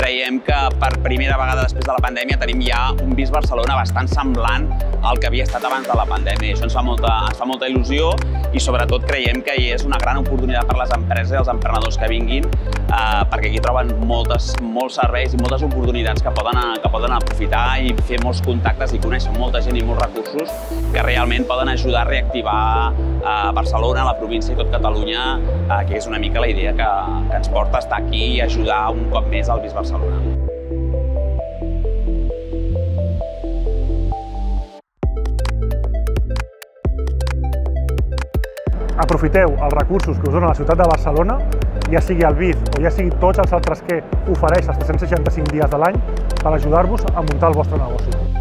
creiem que per primera vegada després de la pandèmia tenim ja un BIS Barcelona bastant semblant al que havia estat abans de la pandèmia. Això ens fa molta, ens fa molta il·lusió i sobretot creiem que és una gran oportunitat per les empreses i els emprenedors que vinguin eh, perquè aquí troben moltes, molts serveis i moltes oportunitats que poden, que poden aprofitar i fer molts contactes i conèixer molta gent i molts recursos que realment poden ajudar a reactivar eh, Barcelona, la província i tot Catalunya, eh, que és una mica la idea que, que ens porta a estar aquí i ajudar un cop més al BIS Barcelona. Aprofiteu els recursos que us dona la ciutat de Barcelona, ja sigui el BID o ja sigui tots els altres que ofereix els 365 dies de l'any, per ajudar-vos a muntar el vostre negoci.